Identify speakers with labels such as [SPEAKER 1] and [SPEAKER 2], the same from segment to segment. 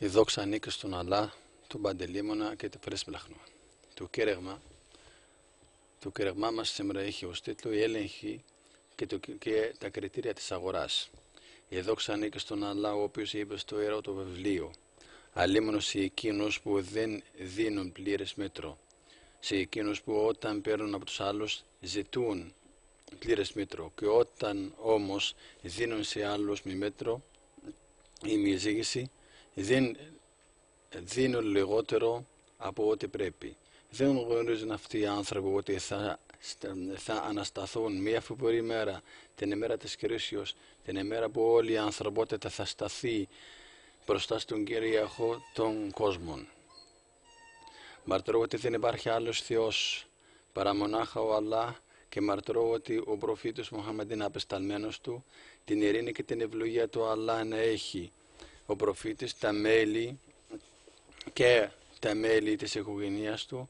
[SPEAKER 1] Η δόξα ανήκει στον Αλλά, τον Παντελήμωνα και το Φρέσπλαχνο. Το κήρυγμα, το κήρυγμά μας σήμερα έχει ως τίτλο «Η έλεγχη και, το, και τα κριτήρια της αγοράς». Η δόξα ανήκει στον Αλλά, ο οποίος είπε στο ιερό το βιβλίο «Αλίμονος σε εκείνους που δεν δίνουν πλήρες μέτρο, σε εκείνους που όταν παίρνουν από τους άλλους ζητούν πλήρες μέτρο και όταν όμως δίνουν σε άλλους μη μέτρο ή μη ζήγηση δεν δίνουν λιγότερο από ό,τι πρέπει. Δεν γνωρίζουν αυτοί οι άνθρωποι ότι θα, θα ανασταθούν μία φοβερή μέρα, την ημέρα της κρίσεως, την ημέρα που όλη η ανθρωπότητα θα σταθεί μπροστά στον Κυρίαρχο των κόσμων. Μαρτυρώ ότι δεν υπάρχει άλλος Θεός παρά μονάχα ο Αλλά και μαρτυρώ ότι ο προφήτης Μοχαμαντ είναι απεσταλμένος του, την ειρήνη και την ευλογία του Αλλά να έχει ο προφήτης, τα μέλη και τα μέλη της οικογένειας του,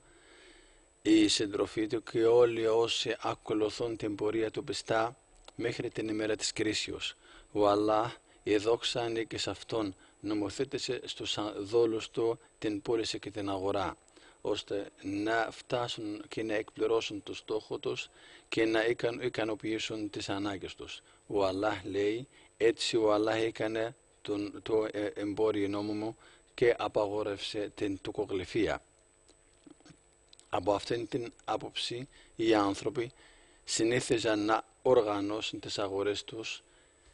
[SPEAKER 1] η συντροφή του και όλοι όσοι ακολουθούν την πορεία του πιστά μέχρι την ημέρα της κρίσεως. Ο Αλλά, η δόξα ανήκει σε Αυτόν, νομοθέτησε στους δόλους του την πώληση και την αγορά ώστε να φτάσουν και να εκπληρώσουν το στόχο τους και να ικανοποιήσουν τις ανάγκες τους. Ο Αλλά λέει, έτσι ο Αλλά έκανε τον, το ε, εμπόριο νόμιμο και απαγόρευσε την τουκογλυφία. Από αυτήν την άποψη οι άνθρωποι συνήθιζαν να οργανώσουν τις αγορές τους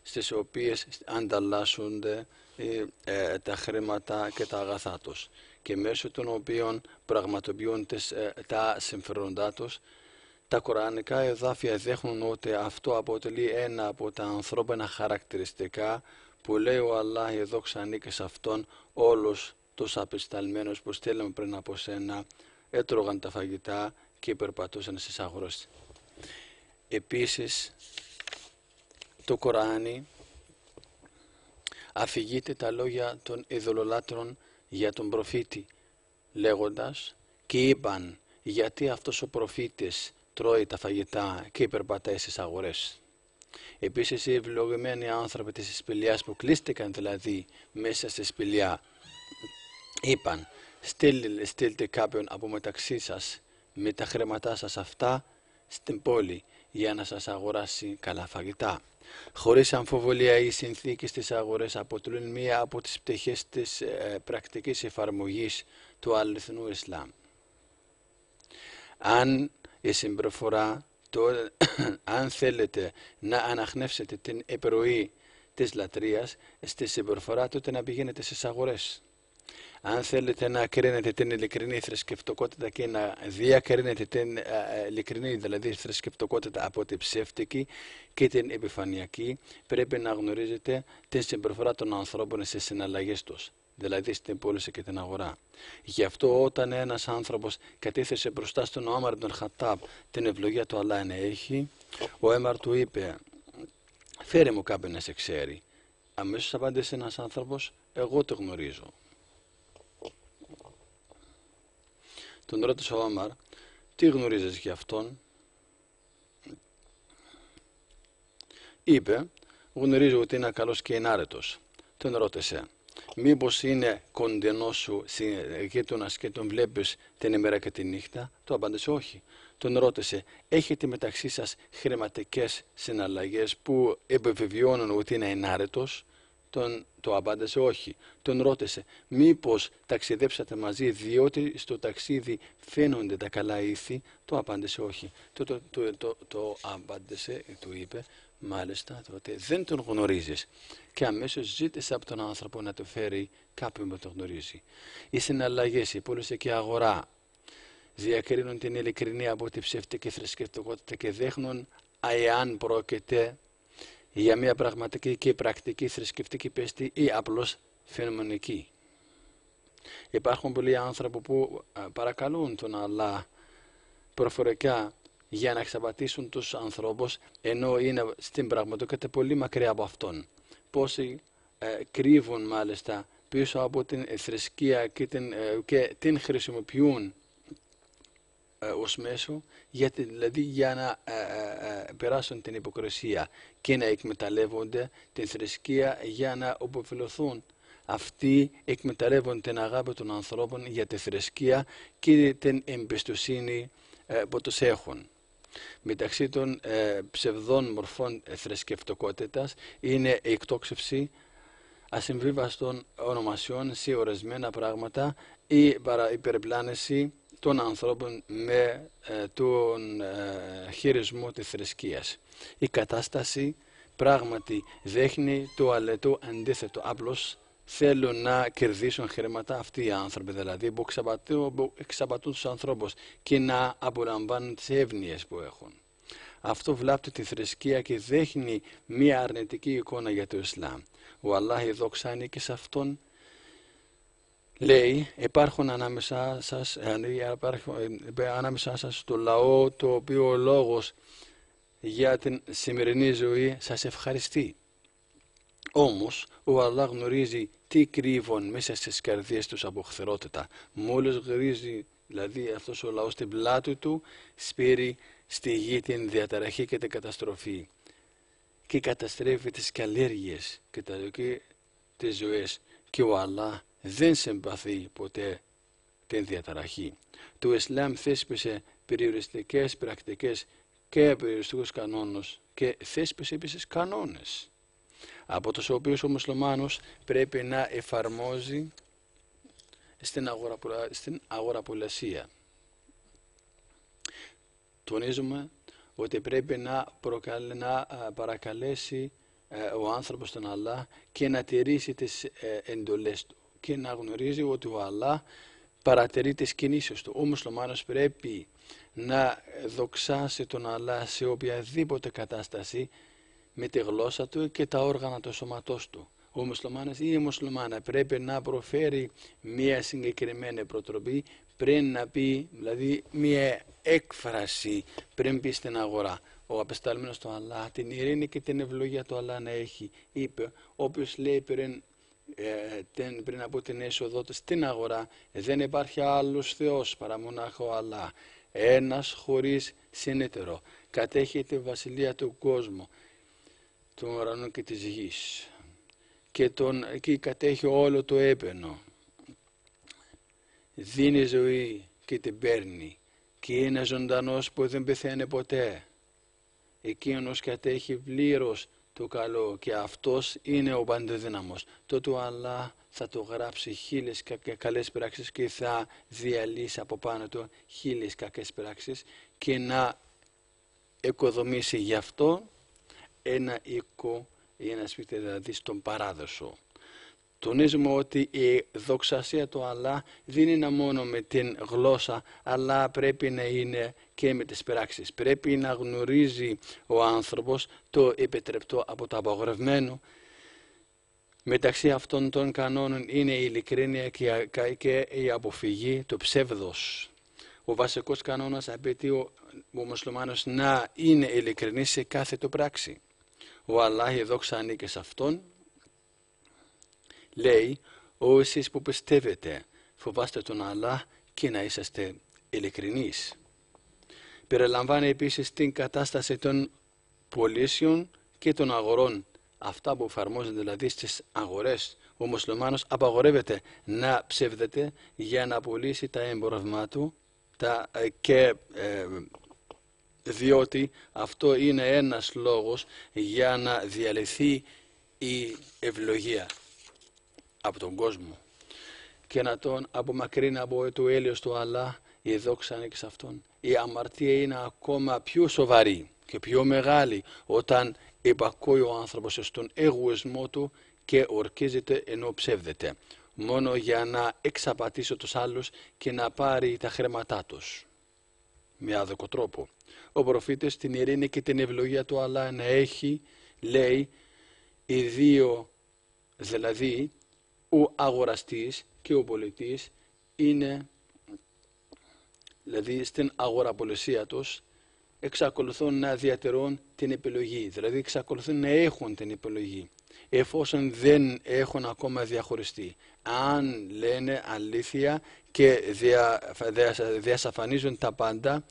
[SPEAKER 1] στις οποίες ανταλλάσσονται ε, ε, τα χρήματα και τα αγαθά τους και μέσω των οποίων πραγματοποιούν τις, ε, τα συμφέροντά τους. Τα κορανικά εδάφια δείχνουν ότι αυτό αποτελεί ένα από τα ανθρώπινα χαρακτηριστικά που λέει ο Αλλά εδώ ξανήκε σε αυτόν όλους τους απεσταλμένους που στέλνουν πριν από σένα έτρωγαν τα φαγητά και περπατούσαν στις αγρός. Επίσης το Κοράνι αφηγείται τα λόγια των ειδωλολάτρων για τον προφήτη λέγοντας και είπαν γιατί αυτός ο προφήτης τρώει τα φαγητά και υπερπατάει στις αγορές. Επίσης οι ευλογημένοι άνθρωποι της σπηλιάς που κλείστηκαν δηλαδή μέσα στη σπηλιά είπαν στείλτε κάποιον από μεταξύ σας με τα χρήματά σας αυτά στην πόλη για να σας αγοράσει καλά φαγητά. Χωρίς αμφιβολία οι συνθήκες της αγορές αποτελούν μία από τις πτυχές της ε, πρακτικής εφαρμογής του αληθινού Ισλάμ. Αν η συμπεριφορά, το, αν θέλετε να αναχνεύσετε την επιρροή της λατρείας στη συμπεριφορά τότε να πηγαίνετε στις αγορές. Αν θέλετε να κρίνετε την ειλικρινή θρησκευτικότητα και να διακρίνετε την ειλικρινή δηλαδή θρησκευτικότητα από την ψεύτικη και την επιφανειακή, πρέπει να γνωρίζετε την συμπεριφορά των ανθρώπων στις συναλλαγές τους, δηλαδή στην πώληση και την αγορά. Γι' αυτό όταν ένας άνθρωπος κατήθεσε μπροστά στον Όμαρ τον Χατάπ την ευλογία του Αλλά να έχει, ο Έμαρ του είπε «Φέρε μου κάποιον να σε ξέρει». Αμέσως απάντησε ένας άνθρωπος «Εγώ το γνωρίζω». Τον ρώτησε ο Όμαρ, τι γνωρίζεις για αυτόν; Είπε, γνωρίζω ότι είναι καλός και ενάρετος. Τον ρώτησε, μήπως είναι κοντινός σου γείτονας και τον βλέπεις την ημέρα και τη νύχτα; Το απάντησε όχι. Τον ρώτησε, έχετε μεταξύ σας χρηματικές συναλλαγές που επιβεβαιώνουν ότι είναι ενάρετος; Τον, το απάντησε όχι. Τον ρώτησε μήπως ταξιδέψατε μαζί διότι στο ταξίδι φαίνονται τα καλά ήθη; Το απάντησε όχι. Το, το, το, το, το απάντησε, του είπε μάλιστα τότε δεν τον γνωρίζεις και αμέσως ζήτησε από τον άνθρωπο να του φέρει κάποιον που τον γνωρίζει. Οι συναλλαγές, η πώληση και η αγορά διακρίνουν την ειλικρινή από τη ψευτική θρησκευτικότητα και δείχνουν εάν πρόκειται για μια πραγματική και πρακτική θρησκευτική πίστη ή απλώς φαινομενική. Υπάρχουν πολλοί άνθρωποι που παρακαλούν τον Αλλά προφορικά για να εξαπατήσουν τους ανθρώπους ενώ είναι στην πραγματικότητα πολύ μακριά από αυτόν. Πόσοι ε, κρύβουν μάλιστα πίσω από την θρησκεία και την, ε, και την χρησιμοποιούν ε, ως μέσο για, δηλαδή για να ε, ε, περάσουν την υποκρισία και να εκμεταλλεύονται την θρησκεία για να οποφελωθούν αυτοί εκμεταλλεύουν την αγάπη των ανθρώπων για τη θρησκεία και την εμπιστοσύνη ε, που τους έχουν. Μεταξύ των ε, ψευδών μορφών θρησκευτικότητας είναι η εκτόξευση ασυμβίβαστων ονομασιών σε ορισμένα πράγματα ή η περιπλάνηση των ανθρώπων με ε, τον ε, χειρισμό της θρησκείας. Η κατάσταση πράγματι δείχνει το αλετό αντίθετο. Απλώς θέλουν να κερδίσουν χρήματα αυτοί οι άνθρωποι, δηλαδή που εξαπατούν, εξαπατούν τους ανθρώπους και να απολαμβάνουν τις εύνοίες που έχουν. Αυτό βλάπτει τη θρησκεία και δείχνει μία αρνητική εικόνα για το Ισλάμ. Ο Allah εδώ και σε αυτόν λέει υπάρχουν ανάμεσά σας, υπάρχουν, ε, ανάμεσά σας το λαό το οποίο ο λόγος για την σημερινή ζωή σας ευχαριστεί. Όμως ο Αλλά γνωρίζει τι κρύβουν μέσα στις καρδιές τους από χθερότητα. Μόλις γνωρίζει δηλαδή αυτός ο λαός την πλάτη του σπείρει στη γη την διαταραχή και την καταστροφή και καταστρέφει τις καλλιέργειες και, τα, και τις ζωές και ο Αλλά δεν συμπαθεί ποτέ την διαταραχή. Το Ισλάμ θέσπισε περιοριστικές πρακτικές και περιοριστικούς κανόνες και θέσπισε επίσης κανόνες από τους οποίους ο μουσουλμάνος πρέπει να εφαρμόζει στην, αγορα, στην αγοραπολασία. Τονίζουμε ότι πρέπει να, να παρακαλέσει ε, ο άνθρωπος τον Αλλά και να τηρήσει τις ε, εντολές του και να γνωρίζει ότι ο Αλλά παρατηρεί τις κινήσεις του. Ο μουσουλμάνος πρέπει να δοξάσει τον Αλλά σε οποιαδήποτε κατάσταση με τη γλώσσα του και τα όργανα του σώματός του. Ο μουσουλμάνος ή η μουσουλμάνα πρέπει να προφέρει μία συγκεκριμένη προτροπή πριν να πει, δηλαδή μία έκφραση πριν πει στην αγορά. Ο απεσταλμένος του Αλλά, την ειρήνη και την ευλογία του Αλλά να έχει, είπε, όποιος λέει πριν ε, πριν από την είσοδο του στην αγορά δεν υπάρχει άλλος Θεός παρά μονάχο Αλλά ένας χωρίς συνέτερο κατέχει τη βασιλεία του κόσμου του ουρανού και της γης. Και, τον, και κατέχει όλο το έπαινο. Δίνει ζωή και την παίρνει. Και είναι ζωντανός που δεν πεθαίνει ποτέ. Εκείνος κατέχει πλήρως το καλό και αυτός είναι ο παντοδύναμος. Τότε ο Αλλά θα το γράψει χίλιες καλές πράξεις και θα διαλύσει από πάνω του χίλιες κακές πράξεις και να οικοδομήσει γι' αυτό ένα οίκο ή ένα σπίτι δηλαδή στον παράδοσο. Τονίζουμε ότι η δοξασία του Αλλά δεν είναι μόνο με την γλώσσα, αλλά πρέπει να είναι και με τις πράξεις. Πρέπει να γνωρίζει ο άνθρωπος το επιτρεπτό από το απαγορευμένο. Μεταξύ αυτών των κανόνων είναι η ειλικρίνεια και η αποφυγή του ψεύδος. Ο βασικός κανόνας απαιτεί ο, ο μουσουλμάνος να είναι ειλικρινής σε κάθε το πράξη. Ο Allah εδώ ξανήκε σε αυτόν λέει όσοι που πιστεύετε φοβάστε τον Αλλά και να είσαστε ειλικρινείς. Περιλαμβάνει επίσης την κατάσταση των πωλήσεων και των αγορών. Αυτά που εφαρμόζονται δηλαδή στις αγορές. Ο μουσουλμάνος απαγορεύεται να ψεύδεται για να πουλήσει τα εμπορευμά του τα, ε, και ε, διότι αυτό είναι ένας λόγος για να διαλυθεί η ευλογία από τον κόσμο. Και να τον απομακρύνει από το έλεος του Αλλά η δόξα είναι και σε αυτόν. Η αμαρτία είναι ακόμα πιο σοβαρή και πιο μεγάλη όταν υπακούει ο άνθρωπος στον εγωισμό του και ορκίζεται ενώ ψεύδεται. Μόνο για να εξαπατήσει τους άλλους και να πάρει τα χρήματά τους με άδικο τρόπο. Ο προφήτης την ειρήνη και την ευλογία του Αλλά να έχει λέει οι δύο δηλαδή ο αγοραστής και ο πολιτής είναι δηλαδή στην αγοραπολισία τους εξακολουθούν να διατηρούν την επιλογή, δηλαδή εξακολουθούν να έχουν την επιλογή εφόσον δεν έχουν ακόμα διαχωριστεί. Αν λένε αλήθεια και δια, διασαφανίζουν τα πάντα,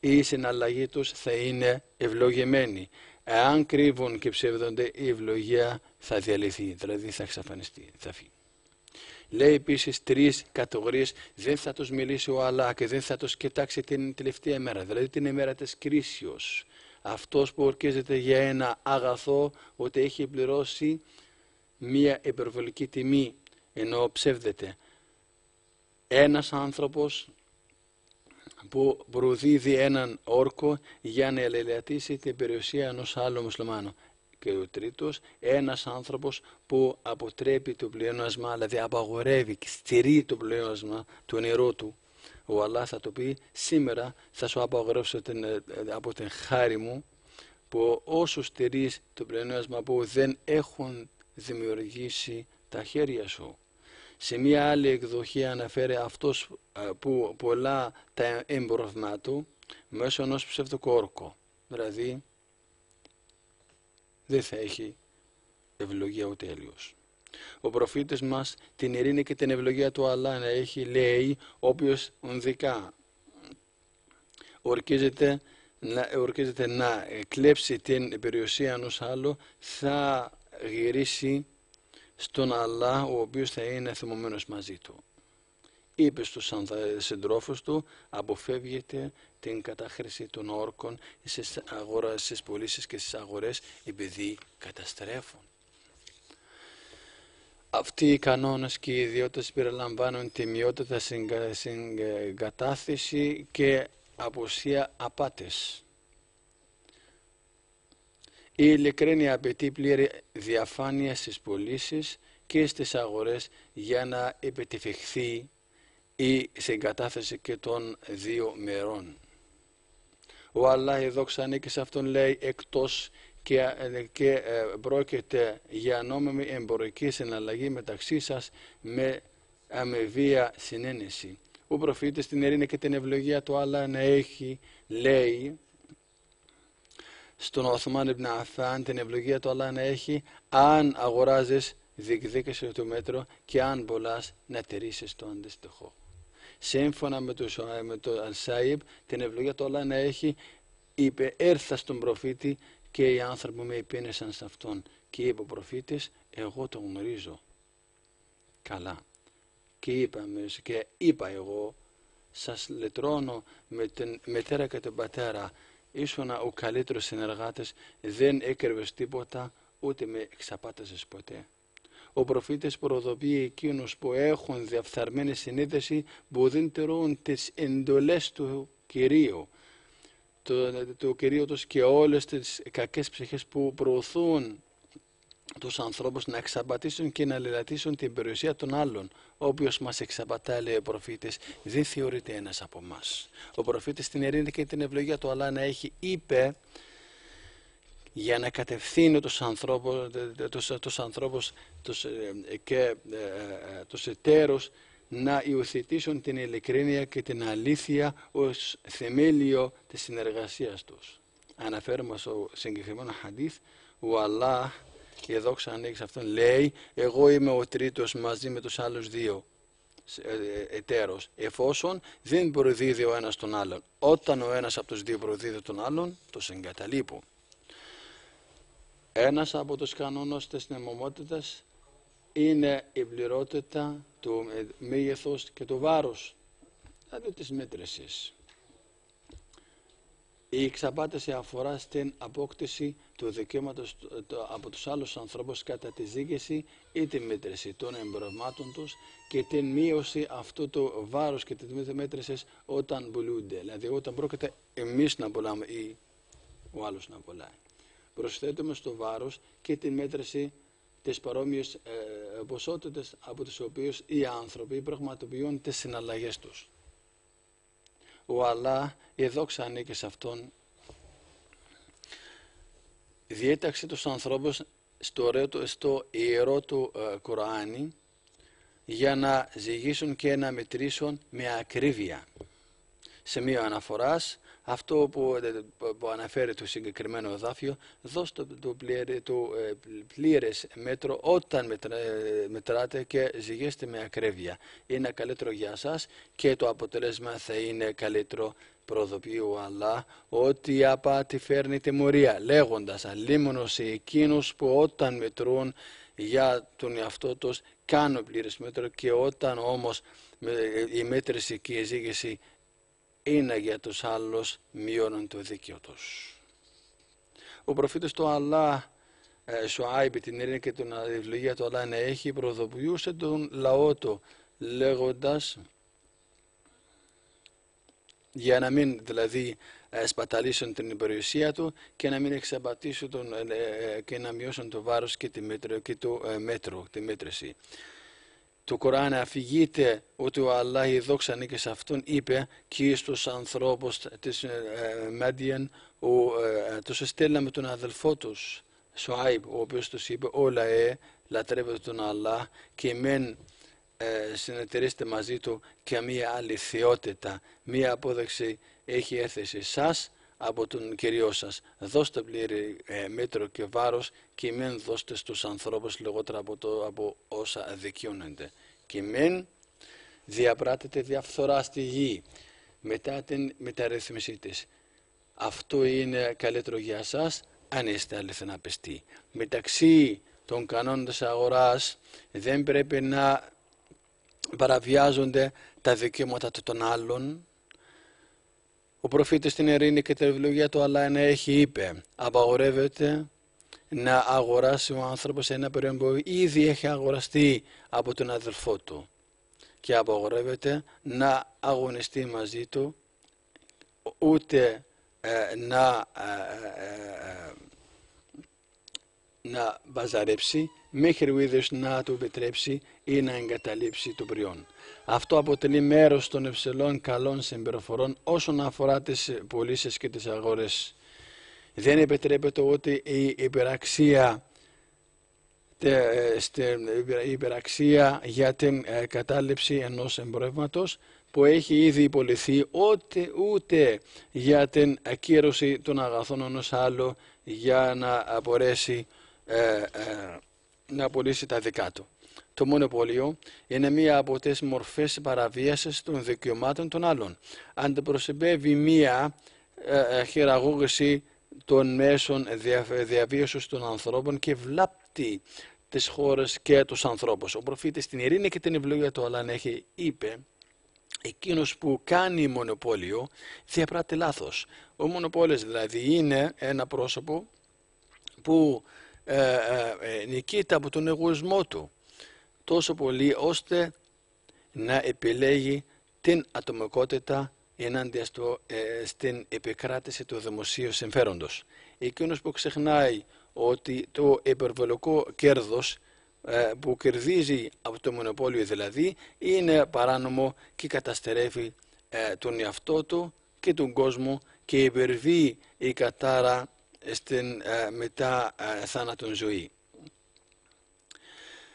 [SPEAKER 1] η συναλλαγή τους θα είναι ευλογημένη. Εάν κρύβουν και ψεύδονται, η ευλογία θα διαλυθεί, δηλαδή θα εξαφανιστεί, θα φύγει. Λέει επίσης τρεις κατηγορίες δεν θα τους μιλήσει ο Αλλά και δεν θα τους κοιτάξει την τελευταία μέρα, δηλαδή την ημέρα της κρίσεως. Αυτός που ορκίζεται για ένα αγαθό ότι έχει πληρώσει μία υπερβολική τιμή ενώ ψεύδεται. Ένας άνθρωπος που προδίδει έναν όρκο για να ελελεατήσει την περιουσία ενός άλλου μουσουλμάνου. Και ο τρίτος, ένας άνθρωπος που αποτρέπει το πλεόνασμα, δηλαδή απαγορεύει και στηρεί το πλεόνασμα του νερού του. Ο Allah θα το πει σήμερα θα σου απαγορεύσω την, ε, από την χάρη μου που όσο στηρείς το πλεόνασμα που δεν έχουν δημιουργήσει τα χέρια σου. Σε μία άλλη εκδοχή αναφέρει αυτός που πολλά τα εμπορευμά του μέσω ενός ψευδοκόρκου. Δηλαδή δεν θα έχει ευλογία ο τέλειος. Ο προφήτης μας την ειρήνη και την ευλογία του Αλλά να έχει λέει όποιος ονδικά ορκίζεται να, ορκίζεται να κλέψει την περιουσία ενός άλλου θα γυρίσει στον Αλλά ο οποίος θα είναι θυμωμένος μαζί του. Είπε στους συντρόφους του αποφεύγεται την κατάχρηση των όρκων στις, αγορά, στις πωλήσεις και στις αγορές επειδή καταστρέφουν. Αυτοί οι κανόνες και οι ιδιότητες περιλαμβάνουν τιμιότητα, συγκατάθεση και απουσία απάτες. Η ειλικρίνεια απαιτεί πλήρη διαφάνεια στις πωλήσεις και στις αγορές για να επιτυχθεί η συγκατάθεση και των δύο μερών. Ο Allah εδώ ξανά και σε αυτόν λέει εκτός και, και ε, πρόκειται για νόμιμη εμπορική συναλλαγή μεταξύ σας με αμεβία συνένεση. Ο προφήτης την ειρήνη και την ευλογία του Allah να έχει λέει στον Οθμάν Ibn Αφάν την ευλογία του Αλλά να έχει αν αγοράζεις διεκδίκησες το μέτρο και αν πολλάς να τηρήσεις το αντίστοιχο. Σύμφωνα με το, με το Αλσάιμπ την ευλογία του Αλλά να έχει είπε έρθα στον προφήτη και οι άνθρωποι με υπήνεσαν σε αυτόν. Και είπε ο προφήτης εγώ το γνωρίζω καλά και είπα, και είπα εγώ σας λετρώνω με την μητέρα και τον πατέρα. Ήσουν ο καλύτερος συνεργάτης, δεν έκρυβες τίποτα, ούτε με εξαπάτασες ποτέ. Ο προφήτης προδοποιεί εκείνους που έχουν διαφθαρμένη συνείδηση που δεν τηρούν τις εντολές του Κυρίου, του, του Κυρίου τους και όλες τις κακές ψυχές που προωθούν τους ανθρώπους να εξαπατήσουν και να λελατήσουν την περιουσία των άλλων. Όποιος μας εξαπατά, λέει ο προφήτης, δεν θεωρείται ένας από εμάς. Ο προφήτης την ειρήνη και την ευλογία του αλλά να έχει είπε για να κατευθύνει τους ανθρώπους, τους, τους ανθρώπους τους, ε, και ε, ε, τους εταίρους να υιοθετήσουν την ειλικρίνεια και την αλήθεια ως θεμέλιο της συνεργασίας τους. Αναφέρουμε στο συγκεκριμένο χαντίθ, ο Allah και εδώ ξανανοίξει αυτόν, λέει εγώ είμαι ο τρίτος μαζί με τους άλλους δύο ε, ε, εταίρος εφόσον δεν προδίδει ο ένας τον άλλον όταν ο ένας από τους δύο προδίδει τον άλλον το συγκαταλείπω ένας από τους κανόνες της νομιμότητας είναι η πληρότητα του μέγεθος και του βάρους δηλαδή της μέτρησης η εξαπάτηση αφορά στην απόκτηση του δικαίωματος από τους άλλους ανθρώπους κατά τη ζήγηση ή τη μέτρηση των εμπορευμάτων τους και την μείωση αυτού του βάρους και της μέτρησης όταν πουλούνται. Δηλαδή όταν πρόκειται εμείς να πουλάμε ή ο άλλος να πουλάει. Προσθέτουμε στο βάρος και την μέτρηση τις παρόμοιες ε, ποσότητες από τις οποίες οι άνθρωποι πραγματοποιούν τις συναλλαγές τους ο Αλλά η δόξα ανήκει σε Αυτόν διέταξε τους ανθρώπους στο, στο ιερό του ε, Κοράνι για να ζυγίσουν και να μετρήσουν με ακρίβεια. Σε μία αναφοράς αυτό που, που αναφέρει το συγκεκριμένο εδάφιο, δώστε το, πλήρε, το ε, πλήρες μέτρο όταν μετρά, μετράτε και ζυγίστε με ακρίβεια. Είναι καλύτερο για σας και το αποτέλεσμα θα είναι καλύτερο προδοποιεί ο Αλλά ότι η απάτη φέρνει τιμωρία λέγοντας αλίμονος σε εκείνους που όταν μετρούν για τον εαυτό τους κάνω πλήρες μέτρο και όταν όμως η μέτρηση και η εζήγηση είναι για τους άλλους μειώνουν το δίκαιο τους. Ο προφήτης του Αλλά ε, Σουάιμπ την ειρήνη και την ευλογία του Αλλά να έχει προδοποιούσε τον λαό του λέγοντας για να μην δηλαδή ε, σπαταλήσουν την περιουσία του και να μην εξαπατήσουν τον, ε, και να μειώσουν το βάρος και, τη μέτρο, και το μέτρο, τη μέτρηση. Το Κοράν αφηγείται ότι ο Allah η δόξα ανήκει σε αυτόν είπε και στους ανθρώπους της Μέντιαν τους στέλναμε τον αδελφό τους Σουάιμπ ο οποίος τους είπε όλα ε λατρεύετε τον Allah και μεν ε, συνεταιρίστε μαζί του και μία άλλη θεότητα, μία απόδειξη έχει έρθει σε εσάς από τον Κυριό σας. Δώστε πλήρη ε, μέτρο και βάρος και μην δώστε στους ανθρώπους λιγότερα από, το, από όσα δικαιώνονται. Και μην διαπράτετε διαφθορά στη γη μετά την μεταρρύθμιση της. Αυτό είναι καλύτερο για σας αν είστε αληθινά πιστοί. Μεταξύ των κανόνων της αγοράς δεν πρέπει να παραβιάζονται τα δικαιώματα των άλλων. Ο προφήτης στην ειρήνη και την ευλογία του αλλά να έχει είπε απαγορεύεται να αγοράσει ο άνθρωπος ένα προϊόν που ήδη έχει αγοραστεί από τον αδελφό του και απαγορεύεται να αγωνιστεί μαζί του ούτε ε, να, ε, ε, να μπαζαρέψει μέχρι ο ίδιος να του επιτρέψει ή να εγκαταλείψει το προϊόν. Αυτό αποτελεί μέρος των ευσελών καλών συμπεριφορών όσον αφορά τις πωλήσεις και τις αγορές. Δεν επιτρέπεται ότι η υπεραξία η υπεραξία για την κατάληψη ενός εμπορεύματος που έχει ήδη υποληθεί ούτε, ούτε για την ακύρωση των αγαθών ενός άλλου για να μπορέσει ε, ε, να απολύσει τα δικά του. Το μονοπόλιο είναι μία από τις μορφές παραβίασης των δικαιωμάτων των άλλων. Αντιπροσωπεύει μία ε, ε χειραγώγηση των μέσων διαβίωσης των ανθρώπων και βλάπτει τις χώρες και τους ανθρώπους. Ο προφήτης στην ειρήνη και την ευλογία του Αλλάν έχει είπε εκείνος που κάνει μονοπόλιο διαπράττει λάθος. Ο μονοπόλιος δηλαδή είναι ένα πρόσωπο που ε, ε, ε, νικείται από τον εγωισμό του τόσο πολύ ώστε να επιλέγει την ατομικότητα ενάντια στο, ε, στην επικράτηση του δημοσίου συμφέροντος. Εκείνος που ξεχνάει ότι το υπερβολικό κέρδος ε, που κερδίζει από το μονοπόλιο δηλαδή είναι παράνομο και καταστερεύει ε, τον εαυτό του και τον κόσμο και υπερβεί η κατάρα στην ε, μετά θάνατον ζωή.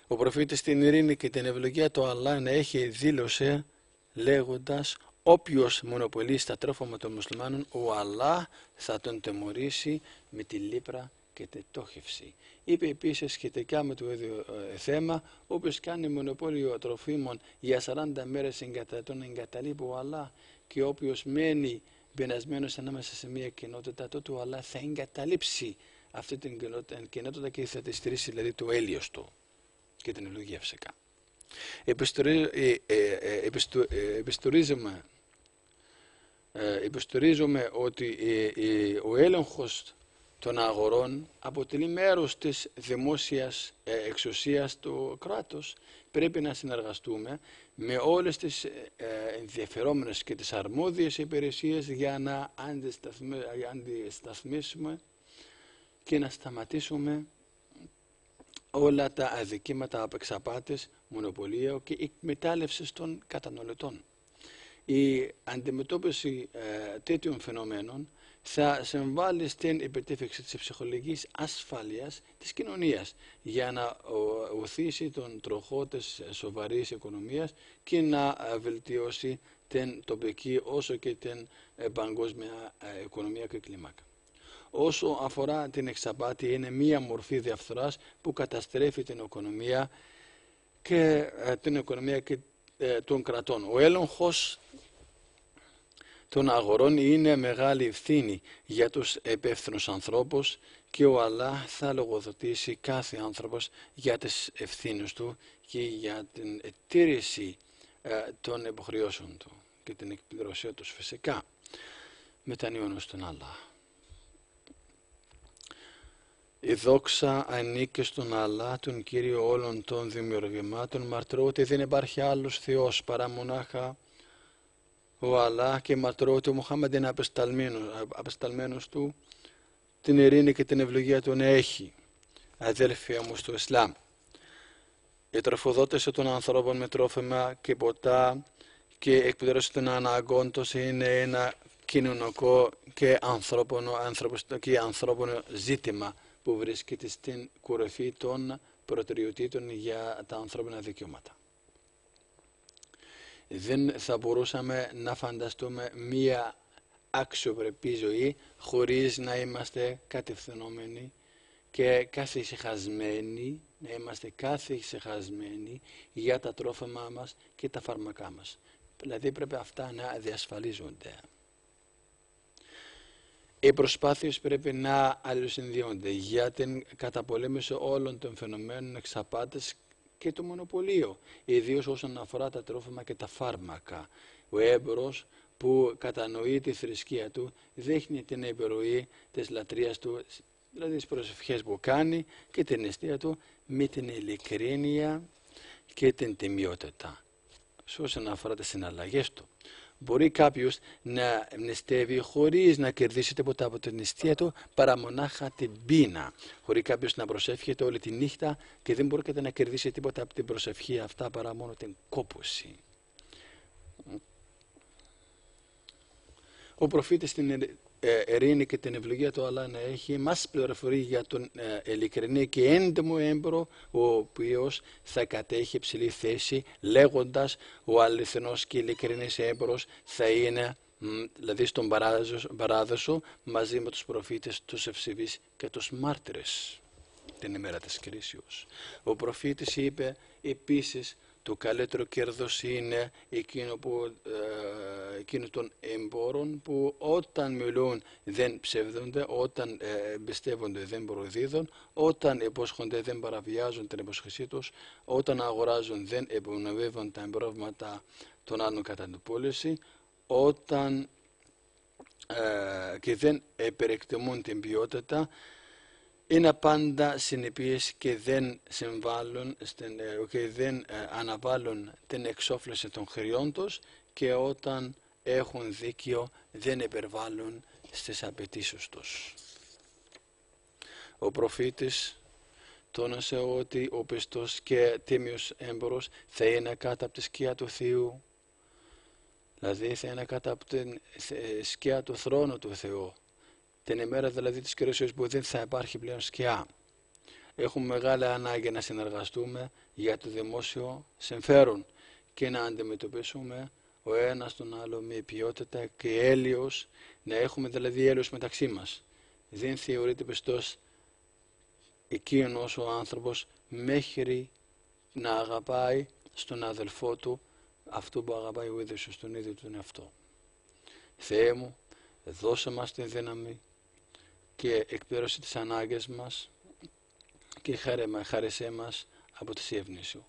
[SPEAKER 1] Ο προφήτης στην ειρήνη και την ευλογία του Αλλά έχει δήλωσε λέγοντας όποιος μονοπολεί τα τρόφιμα των μουσουλμάνων ο Αλλά θα τον τεμωρήσει με τη λύπρα και τετόχευση. Είπε επίσης σχετικά με το ίδιο ε, θέμα, όποιος κάνει μονοπόλιο τροφίμων για 40 μέρες τον εγκαταλείπει ο Αλλά και όποιος μένει πενασμένο ανάμεσα σε μια κοινότητα, τότε ο Αλλά θα εγκαταλείψει αυτή την κοινότητα και θα τη στηρίσει δηλαδή το έλιο του και την ευλογία φυσικά. Επιστορίζουμε επιστορίζουμε ότι ο έλεγχος των αγορών αποτελεί μέρος της δημόσιας ε, εξουσίας του κράτους. Πρέπει να συνεργαστούμε με όλες τις ε, ενδιαφερόμενες και τις αρμόδιες υπηρεσίες για να αντισταθμίσουμε και να σταματήσουμε όλα τα αδικήματα από εξαπάτες, μονοπωλία και εκμετάλλευση των καταναλωτών. Η αντιμετώπιση ε, τέτοιων φαινομένων θα συμβάλλει στην επιτεύξη της ψυχολογικής ασφάλειας της κοινωνίας για να οθήσει τον τροχό της σοβαρής οικονομίας και να βελτιώσει την τοπική όσο και την παγκόσμια οικονομία και κλίμακα. Όσο αφορά την εξαπάτη είναι μία μορφή διαφθοράς που καταστρέφει την οικονομία και την οικονομία και των κρατών. Ο έλεγχος των αγορών είναι μεγάλη ευθύνη για τους επεύθυνους ανθρώπους και ο Αλλά θα λογοδοτήσει κάθε άνθρωπος για τις ευθύνες του και για την τήρηση ε, των υποχρεώσεων του και την εκπληρωσία τους φυσικά μετανιώνω στον Αλλά. Η δόξα ανήκει στον Αλλά, τον Κύριο όλων των δημιουργημάτων, μαρτρώ ότι δεν υπάρχει άλλος Θεός παρά μονάχα ο Αλλά και μαρτρώ ότι ο Μοχάμεντ είναι απεσταλμένος, του, την ειρήνη και την ευλογία του έχει, αδέλφια μου στο Ισλάμ. Η τροφοδότηση των ανθρώπων με τρόφιμα και ποτά και εκπληρώση των αναγκών τους είναι ένα κοινωνικό και ανθρώπινο, και ανθρώπινο ζήτημα που βρίσκεται στην κορυφή των προτεραιοτήτων για τα ανθρώπινα δικαιώματα. Δεν θα μπορούσαμε να φανταστούμε μία αξιοπρεπή ζωή χωρίς να είμαστε κατευθυνόμενοι και κάθε καθησυχασμένοι, να είμαστε κάθε καθησυχασμένοι για τα τρόφιμα μας και τα φάρμακά μας. Δηλαδή πρέπει αυτά να διασφαλίζονται οι προσπάθειες πρέπει να αλληλοσυνδυόνται για την καταπολέμηση όλων των φαινομένων εξαπάτες και το μονοπωλίο, ιδίως όσον αφορά τα τρόφιμα και τα φάρμακα. Ο έμπορος που κατανοεί τη θρησκεία του δείχνει την επιρροή της λατρείας του, δηλαδή τις προσευχές που κάνει και την αιστεία του με την ειλικρίνεια και την τιμιότητα. Σε όσον αφορά τις συναλλαγές του. Μπορεί κάποιος να νηστεύει χωρίς να κερδίσει τίποτα από την νηστεία του παρά μονάχα την πείνα. Μπορεί κάποιος να προσεύχεται όλη τη νύχτα και δεν μπορεί να κερδίσει τίποτα από την προσευχή αυτά παρά μόνο την κόπωση. Ο προφήτης στην ειρήνη ε, και την ευλογία του αλλά να έχει μας πληροφορεί για τον ε, ειλικρινή και έντιμο έμπρο ο οποίος θα κατέχει ψηλή θέση λέγοντας ο αληθινός και ειλικρινής έμπρος θα είναι δηλαδή στον παράδοσο μαζί με τους προφήτες, τους ευσεβείς και τους μάρτυρες την ημέρα της κρίσεως. Ο προφήτης είπε επίσης το καλύτερο κέρδος είναι εκείνο, που, ε, εκείνο των εμπόρων που όταν μιλούν δεν ψεύδονται, όταν ε, εμπιστεύονται δεν προδίδουν, όταν υπόσχονται δεν παραβιάζουν την υπόσχεσή τους, όταν αγοράζουν δεν επωνοβεύουν τα εμπρόβματα των άλλων κατά την πώληση, όταν ε, και δεν επερεκτιμούν την ποιότητα, είναι πάντα συνεπείς και δεν συμβάλλουν ε, και δεν ε, αναβάλουν την εξόφληση των χρειών τους και όταν έχουν δίκιο δεν υπερβάλλουν στις απαιτήσεις τους. Ο προφήτης τόνωσε ότι ο πιστός και τίμιος έμπορος θα είναι κάτω από τη σκιά του Θεού, δηλαδή θα είναι κάτω από τη σκιά του θρόνου του Θεού την ημέρα δηλαδή της κρίσεως που δεν θα υπάρχει πλέον σκιά. Έχουμε μεγάλη ανάγκη να συνεργαστούμε για το δημόσιο συμφέρον και να αντιμετωπίσουμε ο ένας τον άλλο με ποιότητα και έλειος, να έχουμε δηλαδή έλεος μεταξύ μας. Δεν θεωρείται πιστός εκείνος ο άνθρωπος μέχρι να αγαπάει στον αδελφό του αυτό που αγαπάει ο ίδιος στον ίδιο τον εαυτό. Θεέ μου, δώσε μας τη δύναμη και εκπλήρωσε τις ανάγκες μας και χάρε, χάρεσέ μας από τη σύμβνη σου.